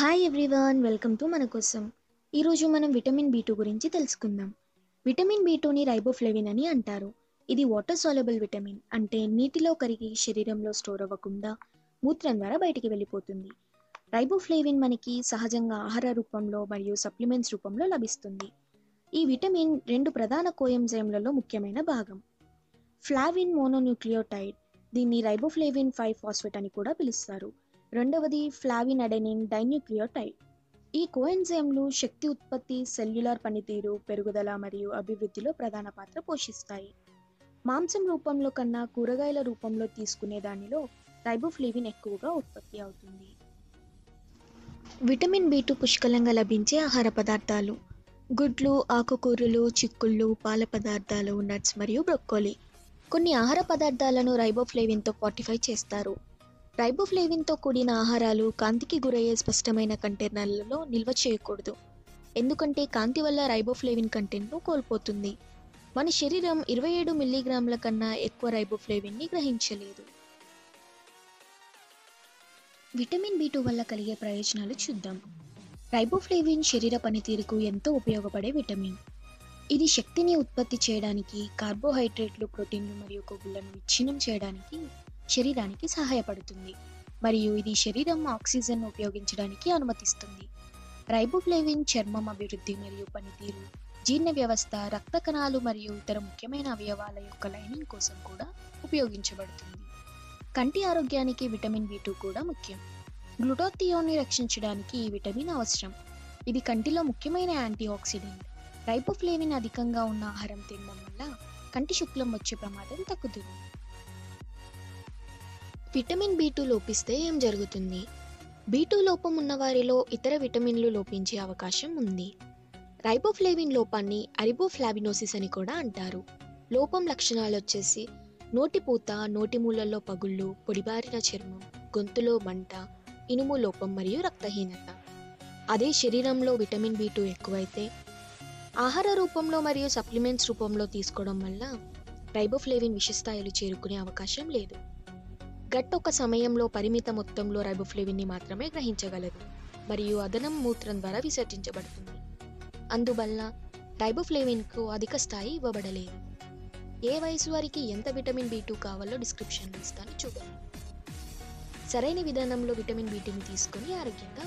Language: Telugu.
హాయ్ ఎవ్రీవన్ వెల్కమ్ టు మన కోసం ఈరోజు మనం విటమిన్ బి టూ గురించి తెలుసుకుందాం. విటమిన్ బి టూని రైబోఫ్లేవిన్ అని అంటారు. ఇది వాటర్ సాల్యుబుల్ విటమిన్ అంటే నీటిలో కరిగి శరీరంలో స్టోర్ అవ్వకుండా మూత్రం ద్వారా బయటికి వెళ్ళిపోతుంది. రైబోఫ్లేవిన్ మనకి సహజంగా ఆహార రూపంలో మరియు సప్లిమెంట్స్ రూపంలో లభిస్తుంది. ఈ విటమిన్ రెండు ప్రధాన కోయంజైమ్లలో ముఖ్యమైన భాగం. ఫ్లావిన్ మోనోన్యూక్లియోటైడ్ దీన్ని రైబోఫ్లేవిన్ ఫైవ్ ఫాస్ఫేట్ అని కూడా పిలుస్తారు. రెండవది ఫ్లావిన్ అడెనిన్ డైన్యూక్లియోటైడ్. ఈ కోఎన్జైమ్లు శక్తి ఉత్పత్తి సెల్యులార్ పనితీరు పెరుగుదల మరియు అభివృద్ధిలో ప్రధాన పాత్ర పోషిస్తాయి. మాంసం రూపంలో కన్నా కూరగాయల రూపంలో తీసుకునే దానిలో రైబోఫ్లేవిన్ ఎక్కువగా ఉత్పత్తి అవుతుంది. విటమిన్ బి టూ పుష్కలంగా లభించే ఆహార పదార్థాలు గుడ్లు ఆకుకూరలు చిక్కుళ్ళు పాల పదార్థాలు నట్స్ మరియు బ్రొక్కోలి. కొన్ని ఆహార పదార్థాలను రైబోఫ్లేవిన్తో ఫార్టిఫై చేస్తారు. రైబోఫ్లేవిన్తో కూడిన ఆహారాలు కాంతికి గురయ్యే స్పష్టమైన కంటైనర్లలో నిల్వ చేయకూడదు. ఎందుకంటే కాంతి వల్ల రైబోఫ్లేవిన్ కంటెంట్ను కోల్పోతుంది. మన శరీరం ఇరవై ఏడు మిల్లీగ్రాముల కన్నా ఎక్కువ రైబోఫ్లేవిన్ని గ్రహించలేదు. విటమిన్ బి టూ వల్ల కలిగే ప్రయోజనాలు చూద్దాం. రైబోఫ్లేవిన్ శరీర పనితీరుకు ఎంతో ఉపయోగపడే విటమిన్. ఇది శక్తిని ఉత్పత్తి చేయడానికి కార్బోహైడ్రేట్లు ప్రోటీన్లు మరియు కొవ్వులను విచ్ఛిన్నం చేయడానికి శరీరానికి సహాయపడుతుంది. మరియు ఇది శరీరం ఆక్సిజన్ ఉపయోగించడానికి అనుమతిస్తుంది. రైబోఫ్లేవిన్ చర్మం అభివృద్ధి మరియు పనితీరు జీర్ణ వ్యవస్థ రక్త కణాలు మరియు ఇతర ముఖ్యమైన అవయవాల యొక్క లైనింగ్ కోసం కూడా ఉపయోగించబడుతుంది. కంటి ఆరోగ్యానికి విటమిన్ బి టూ కూడా ముఖ్యం. గ్లూటోథియోన్ని రక్షించడానికి ఈ విటమిన్ అవసరం. ఇది కంటిలో ముఖ్యమైన యాంటీ ఆక్సిడెంట్ రైబోఫ్లేవిన్ అధికంగా ఉన్న ఆహారం తినడం వల్ల కంటి శుక్లం వచ్చే ప్రమాదం తగ్గుతుంది. విటమిన్ బి టూ లోపిస్తే ఏం జరుగుతుంది? బి టూ లోపం ఉన్న వారిలో ఇతర విటమిన్లు లోపించే అవకాశం ఉంది. రైబోఫ్లేవిన్ లోపాన్ని అరిబోఫ్లాబినోసిస్ అని కూడా అంటారు. లోపం లక్షణాలు వచ్చేసి నోటిపూత నోటి మూలల్లో పగుళ్ళు పొడిబారిన చర్మం గొంతులో మంట ఇనుము లోపం మరియు రక్తహీనత. అదే శరీరంలో విటమిన్ బి టూ ఎక్కువైతే ఆహార రూపంలో మరియు సప్లిమెంట్స్ రూపంలో తీసుకోవడం వల్ల రైబోఫ్లేవిన్ విషస్థాయిలు చేరుకునే అవకాశం లేదు. గట్ ఒక సమయంలో పరిమిత మొత్తంలో రైబోఫ్లేవిన్ని మాత్రమే గ్రహించగలదు మరియు అదనం మూత్రం ద్వారా విసర్జించబడుతుంది. అందువల్ల రైబోఫ్లేవిన్కు అధిక స్థాయి ఇవ్వబడలేదు. ఏ వయసు వారికి ఎంత విటమిన్ బి టూ కావాలో డిస్క్రిప్షన్ ఇస్తాను చూడండి. సరైన విధానంలో విటమిన్ బి తీసుకొని ఆరోగ్యంగా